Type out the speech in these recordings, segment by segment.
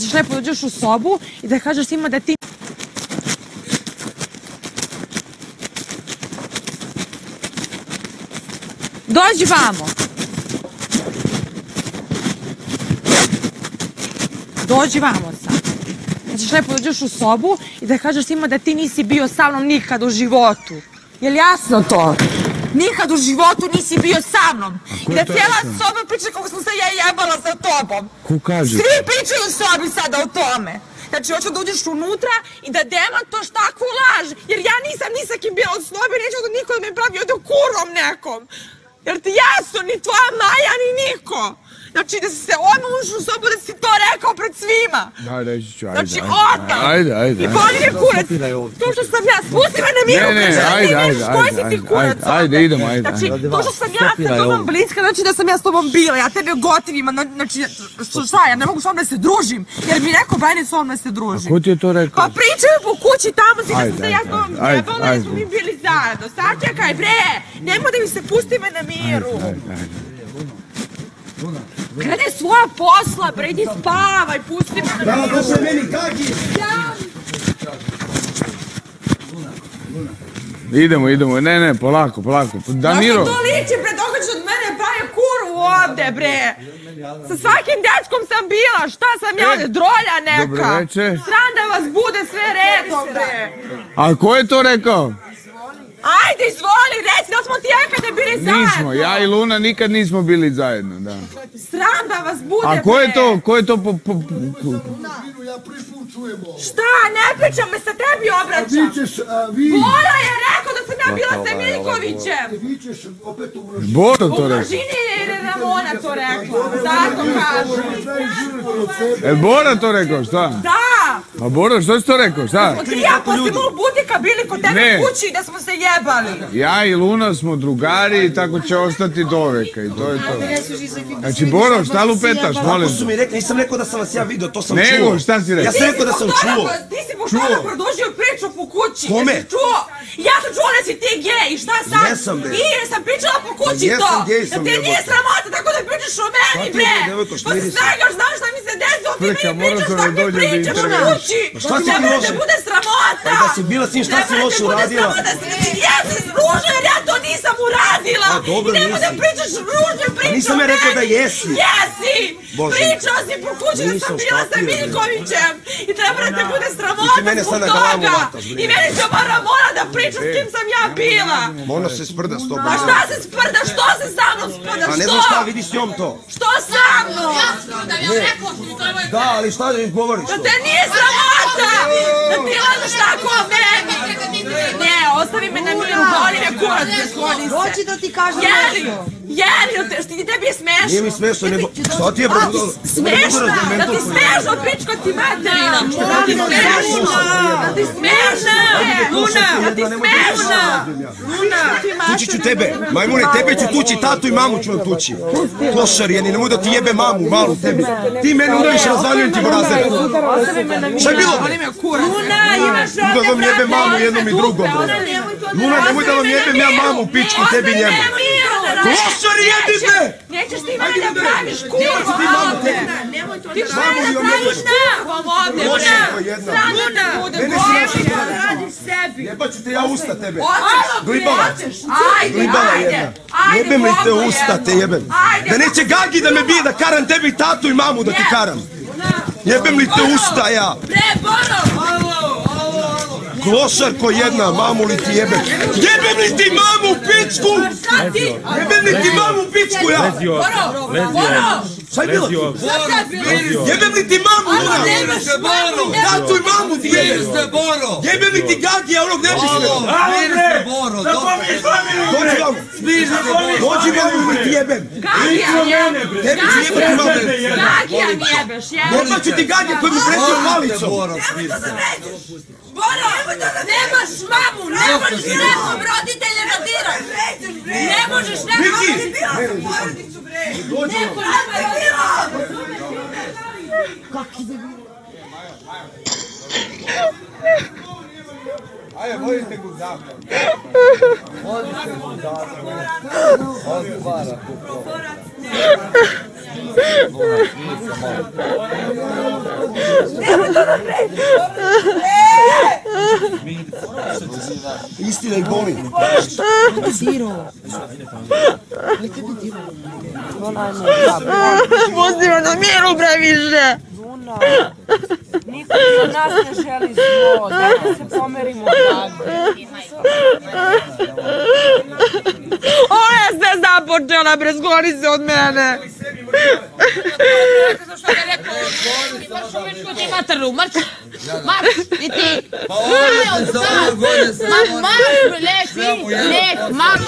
ćeš lepo dođeš u sobu i da kažeš svima da ti... Dođi vamo. Dođi vamo sad. Da ćeš lepo dođeš u sobu i da kažeš svima da ti nisi bio sa mnom nikad u životu. Jel jasno to? Nikad u životu nisi bio sa mnom. I da cijela soba priča kako sam se ja jebala sa tobom. Ko kaže? Svi pričaju u sobi sada o tome. Znači, hoću da uđeš unutra i da demantoš takvu laž. Jer ja nisam ni sa kim bila u sobi, neću da niko da me pravi ovdje kurom nekom. Jer ti jasno, ni tvoja Maja, ni niko. Znači, da si se odmah ušao u sobu, da si to rekao pred svima. Da, reći ću, ajde, Znači, ajde. odmah. Ajde, ajde, I ajde. boli me kurac. To što sam ja, spusti me na miru, Ne, ne, kaže, ajde, ti ajde, ajde, ajde, ajde, ajde, ovdje. idemo, ajde, Znači, ajde. to što sam ja sa tobom bliska, znači da sam ja s tobom bila, ja tebe gotivim, a na- znači, šta, ja ne mogu s vama da se družim, jer mi neko brani s vama da se družim. Ko ti je to rekao? Pa pričaju po kući tamo si da Ajde, sam se ja s ajde, tobom ajde, jebala ajde. smo mi bili zajedno. Sačekaj bre, nemoj da mi se pusti me na miru. Ajde, ajde. Krene svoja posla bre, idi spavaj, pusti me na miru. se meni kaki. Ja- Idemo, idemo, ne, ne, polako, polako. Daniro, Zašto to liči bre, događaš od mene pravi kuru ovde bre. Sa svakim dečkom sam bila, šta sam ja ovde, drolja neka. Dobro večer. Sram da vas bude sve redom bre. a ko je to rekao? Ajde izvoli, reci da smo ti nekada bili zajedno. Nismo, ja i Luna nikad nismo bili zajedno, da. Sram da vas bude A ko je to, ko je to po, po, po- Ja prvi put čujem ovo. Šta, ne pričam me sa tebi obraćam. Vičeš, a, vi, Bora je rekao da sam ja bila sa Miljkovićem. vičeš opet u. Boro U to rekao? množini je Ramona to rekla. Zato sebe. E, Bora to rekao, šta? Da. A Boro, što si to rekao, šta? Ti ja poslije mog butika bili kod tebe Ne. kući da smo se jebali. Ja i Luna smo drugari i tako će ostati do veka i to je to. Znači, Boro, šta lupetaš, molim Tako su mi rekli, nisam rekao da sam vas ja vidio, to sam čuo. Nego, šta si Ja rekao? sam rekao da sam čuo. Ti si toga Čuo. produžio priču po kući. Kome? Čuo? Ja sam čuo da si ti gej i šta sad? Jesam, bre. I jer sam pričala po kući Pa to. jesam, gej sam, da ti nije sramota tako da pričaš o meni, ti bre. je, devojko, Pa mi ti Frka, moram to da dođem da. Pa šta si ti loše? da bude sramota. Pa da si bila s njim, šta si loše bude uradila? sramota, Ja se ružno jer ja to nisam uradila. A, dobro, I nemoj da nisi. pričaš ružne priče nisam ja rekao da jesi. Jesi! Bože. Pričao si po kući da sam bila sa? Miljkovićem. I treba da te bude I sramota ti mene zbog sad na glavu toga. I meni će mora mora da priča s kim sam ja bila. Ona se sprda s tobom. Pa šta se sprda, što se sa mnom sprda, A ne što? znam šta, vidi s njom to. Što sa mnom? Da, ali šta da im govoriš Da to? te nije sramota! Da ti lažeš tako o meni! Ne, ostavi me na miru, boli me kurac, skloni se. Hoće da ti kažem tebi je smešno. Nije mi smešno, nego... Šta ti je, bre? Smešno, da ti smešno, pičko ti materina. Da ti smešno, da ti smešno. Luna, da ti smešno. Luna, Tući ću tebe, majmune, tebe ću tući, tatu i mamu ću vam tući. Klošar jedni, nemoj da ti jebe mamu, malu tebi. Ti mene udariš, razvaljujem ti borazer. Ostavi me na miru, Šta je bilo? Luna, imaš Da ovdje, vam jebe brate, mamu jednom i drugom, Luna, nemoj da vam jebem ja mamu, pičku, tebi Ostavi me njemu. Na miru. Klošar jedni, Nećeš- ti mene da praviš mamu ovdje. Ti ćeš mene da praviš kurvom ovdje, Loša bre. je jedna. Sram da te bude, Mene si me. prva. Radiš sebi. Jebaću te ja usta tebe. Glibala. Glibala jedna. Jebem li te usta, te jebem. Da neće Gagi da me bije, da karam tebi i tatu i mamu da ti karam. Jebem li te usta ja? Bre, Boro! Klošar ko jedna, mamu li ti jebem. Jebem li ti mamu, ti? Jebem li ti mamu, pičku ja? Šta je bilo? Jebem li ti mamu, mamu, nemaš- Tatu i mamu ti jebem. Jebem li ti Gagi, a onog nebismeno? Dođi vam. Dođi vam ili ti jebem. Gagija jebeš. Tebi ću jebati mamu. Gagija mi jebeš, jebeš. Jebaću ti Gagi koji mi precio palicom. Boro, nemaš mamu, ne možeš nekom roditelja da diraš. Ne možeš nekom... Neko nema Ajde, vodite guzaka. Istina ih boli. Pusti me na miru bre više. Niko za nas ne želi zlo, dajte se pomerimo odavde. Ona je sve započela bre, zgoni se od mene. Maternu, marš, marš, i ti. Pa ovo se za ovo godine se Ma marš, leć, ti, leć, marš.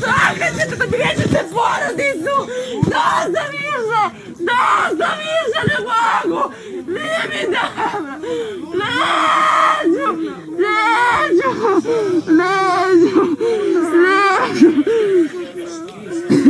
Dakle ćete da vrijeđate porodicu! Dosta više! Dosta više ne mogu! Nije mi dobro! Neću! Neću! Neću! Neću!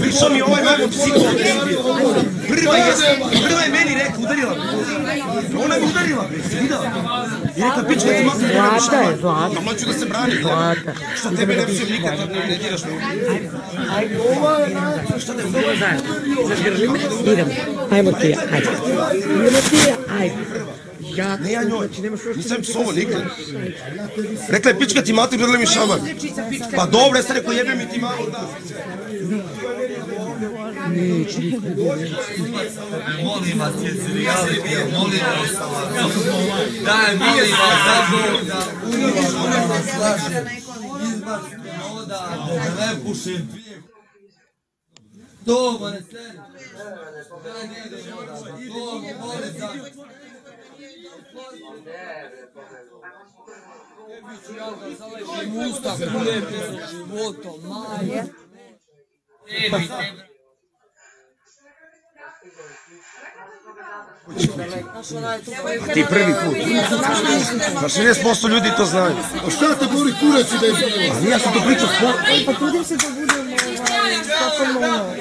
Pričao mi ovaj mamo psiho. Prva je, prva je meni rekla, udarila me. Ona me udarila, bre, si videla? I rekla, pička ti mati udarila šta je, Zlata. A ću da se brani. Šta tebe ne psujem nikad, ne, ne diraš me. Ajmo ti, ajde. Idemo ti, ajde. Ja, Ne ja njoj, nisam psovo nikad. Rekla je, pička ti mati, udarila mi šamar. Pa dobro, jeste rekao, jebe mi ti malo, da. Molim vas, jesi reality, molim vas. Daj, molim vas, da vas laže. Da ne pušim dvije. To, mane, seri. Daj, ne idemo odavde. To, molim za... Usta, kulepe sa životom, maje. Tebi, tebi. Ti prvi put. Pa 60% ljudi to znaju. A šta te boli kurac i da je nije ja sam to pričao s pa trudim se da budemo ovaj, totalno